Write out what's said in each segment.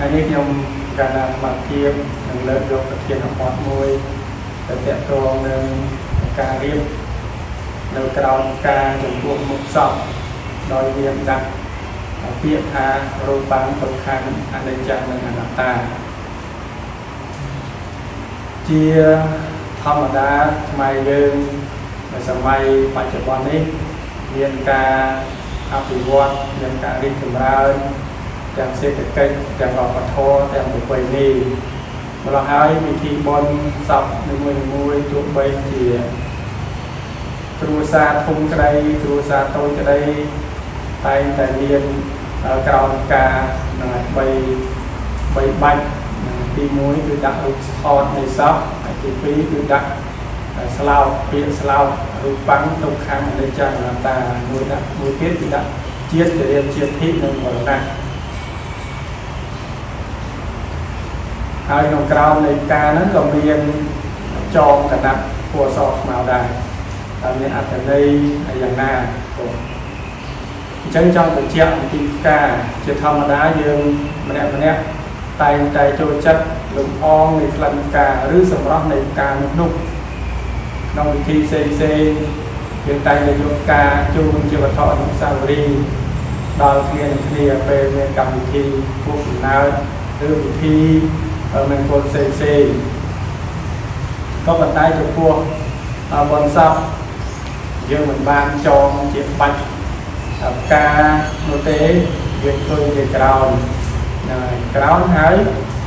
ថ្ងៃនេះខ្ញុំកណ្ដាលមកភាពនឹងលើកយកប្រធានបទមួយទៅតកតងនឹងការរៀបនៅក្រោមការចំពោះមុខសពដោយមានដាក់ពាក្យថារូបាំងទុក្ខំអនិច្ចំនិងអនត្តាជាធម្មតាខ្មែរយើងនៅសម័យបច្ចុប្បន្ននេះមានការអភិវឌ្ឍមានការរីកចម្រើន ទាំងសេដ្ឋកិច្ចទាំងវប្បធម៌ទាំងប្រពៃណីម្ល៉េះហើយពិធីបុណ្យសពនីមួយៗទោះបីជាគ្រួសារធំក្តីគ្រួសារតូចក្តីតែងតែមានក្រោមការនឹងបីបីបាច់ទី1គឺដាក់រូបស្ហតនៃសពហើយទី2គឺដាក់ស្លោកពាក្យស្លោករូបបាំងទុក្ខំអនិច្ចំអនត្តាមួយដាក់មួយទៀតគឺដាក់ជាតិចរិយាជាតិធិនិងមរណៈ ហើយក្នុងក្រោមនៃការហ្នឹងក៏មានចងកណាត់ពណ៌សខ្មៅដែរតែមានអត្ថន័យយ៉ាងណាបងអញ្ចឹងចង់បញ្ជាក់អំពីការជាធម្មតាយើងម្នាក់ម្នាក់តែងតែចូលចិត្តលំអងនៃក្លិនការឬសម្រស់នៃការនោះក្នុងវិធីផ្សេងផ្សេងយើងតែងតែយកការជូនជាវត្ថុអនុស្សាវរីយ៍ដល់គ្នានឹងគ្នាពេលមានកម្មវិធីពុះកំណើតឬពិធី នឹងពលផ្សេងផ្សេងក៏ប៉ុន្តែចំពោះបនសពយើងមិនបានចងជាបាច់ផ្កានោះទេយើងធ្វើជាក្រោនហ្នឹងហើយក្រោនហើយ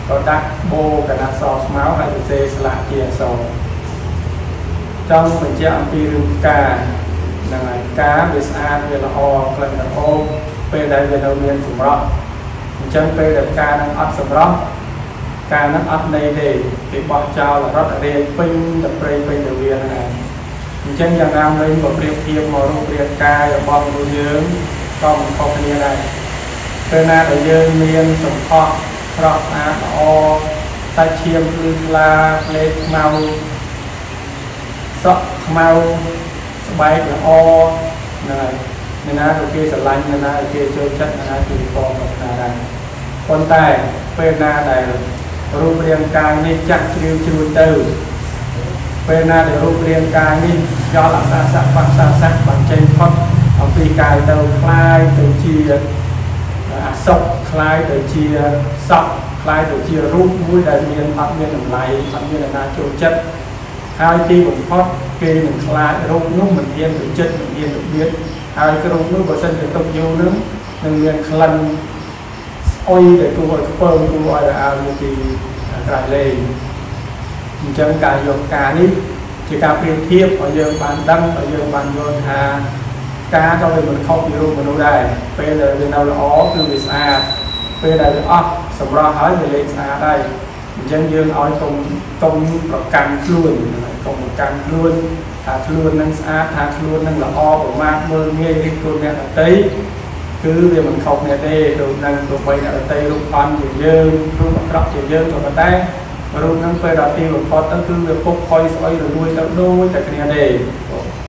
ក៏ដាក់បូកណាត់សស្មៅហើយសរសេរស្លាកជាអក្សរចង់បញ្ជាក់អំពីរឿងផ្កាហ្នឹងហើយផ្កាវាស្អាតវាល្អក្លិនក្រអូបពេលដែលវានៅមានសម្រស់អញ្ចឹងពេលដែលផ្កានឹងអត់សម្រស់ ការនឹងអត់ន័យទេគេបោះចោលរត់រាយពេញទៅព្រៃពេញទៅវាហ្នឹងអញ្ចឹងយ៉ាងណាមិញបើប្រៀបធៀបមករូបរាងកាយរបស់មនុស្សយើងក៏មិនខុសគ្នាដែរពេលណាដែលយើងមានសម្ផស្សស្រស់ស្អាតល្អសាច់ឈាមភ្លឺថ្លាផ្លេកខ្មៅសក់ខ្មៅស្បែកល្អហ្នឹងហើយអ្នកណាក៏គេស្រឡាញ់អ្នកណាគេចូលចិត្តអ្នកណាគេកងប្រាថ្នាដែរប៉ុន្តែពេលណាដែល រូបរាងកាយនេះចាក់ជ្រាវជ្រួញទៅពេលណាដែលរូបរាងកាយនេះយកអសាសៈបក្សាសៈបញ្ចេញផុតអំពីកាយទៅคล้ายទៅជាអសុខคล้ายទៅជាសក់คล้ายទៅជារូបមួយដែលមានអត់មានតម្លៃអត់មានអ្នកណាចូលចិត្តហើយទីបំផុតគេនឹងខ្លាចរូបនោះមិនហ៊ានទៅចិត្តមិនហ៊ានទៅបៀតហើយរូបនោះបើសិនជាទុកយូរនឹងនឹងមានក្លិន អុយដែលគួរឲ្យខ្ពើមគួរឲ្យអាលពីក្រៅលេងអញ្ចឹងការយកការនេះជាការប្រៀបធៀបឲ្យយើងបានដឹងឲ្យយើងបានយល់ថាការក៏វាមិនខុសពីរូបមនុស្សដែរពេលដែលវានៅល្អគឺវាស្អាតពេលដែលវាអស់សម្រស់ហើយវាលេងស្អាតហើយអញ្ចឹងយើងឲ្យកុំកុំប្រកាន់ខ្លួនកុំប្រកាន់ខ្លួនថាខ្លួននឹងស្អាតថាខ្លួននឹងល្អប្រមាថមើលងាយរិះគន់អ្នកដទៃ គឺវាមិនខុសគ្នាទេដូចនឹងទោះបីអ្នកដទៃរូបអន់ជាយើងរូបអាក្រក់ជាយើងក៏ប៉ុន្តែរូបហ្នឹងពេលដល់ទីបំផុតទៅគឺវាពុកផុយស្អុយរលួយទៅដូចតែគ្នាទេ